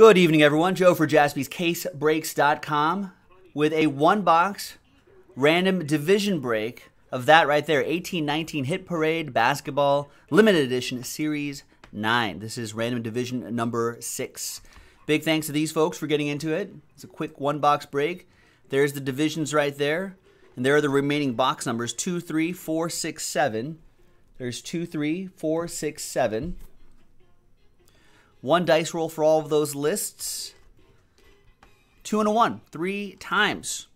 Good evening, everyone. Joe for jaspyscasebreaks.com with a one box random division break of that right there 1819 Hit Parade Basketball Limited Edition Series 9. This is random division number 6. Big thanks to these folks for getting into it. It's a quick one box break. There's the divisions right there. And there are the remaining box numbers 2, 3, 4, 6, 7. There's 2, 3, 4, 6, 7. One dice roll for all of those lists. Two and a one, three times.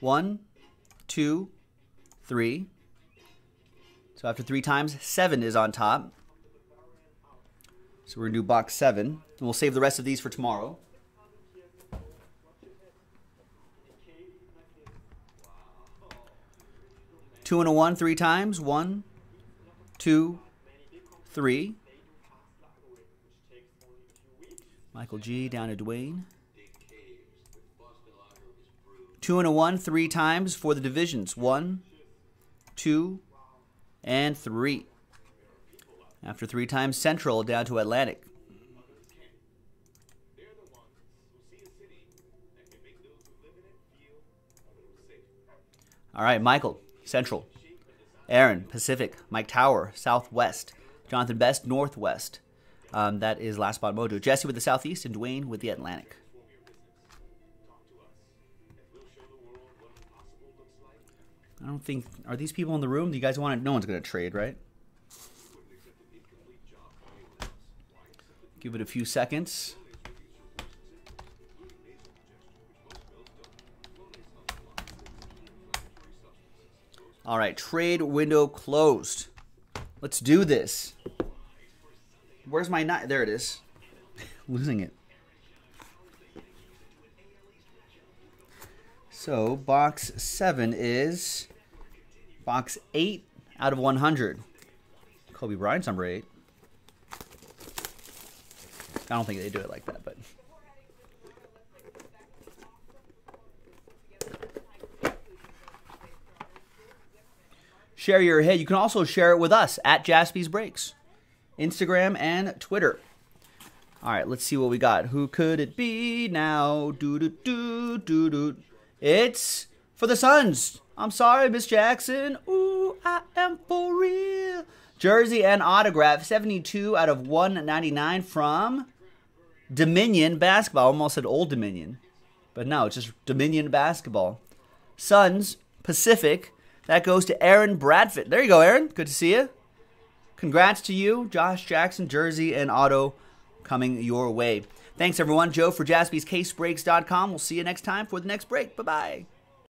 One, two, three. So after three times, seven is on top. So we're to do box seven. And we'll save the rest of these for tomorrow. Two and a one, three times. One, two, three. Michael G down to Dwayne. Two and a one, three times for the divisions. One, two, and three. After three times, Central down to Atlantic. All right, Michael, Central. Aaron, Pacific. Mike Tower, Southwest. Jonathan Best, Northwest. Um, that is Last Spot Mojo. Jesse with the Southeast and Dwayne with the Atlantic. I don't think. Are these people in the room? Do you guys want to? No one's going to trade, right? Give it a few seconds. All right, trade window closed. Let's do this. Where's my knife? There it is. Losing it. So box seven is box eight out of 100. Kobe Bryant's number eight. I don't think they do it like that, but. Share your hit. You can also share it with us at Jaspy's Breaks. Instagram, and Twitter. All right, let's see what we got. Who could it be now? Do do do do do. It's for the Suns. I'm sorry, Miss Jackson. Ooh, I am for real. Jersey and autograph, 72 out of 199 from Dominion Basketball. I almost said Old Dominion, but no, it's just Dominion Basketball. Suns Pacific. That goes to Aaron Bradford. There you go, Aaron. Good to see you. Congrats to you, Josh Jackson, Jersey, and Auto coming your way. Thanks, everyone. Joe for jaspyscasebreaks.com. We'll see you next time for the next break. Bye bye.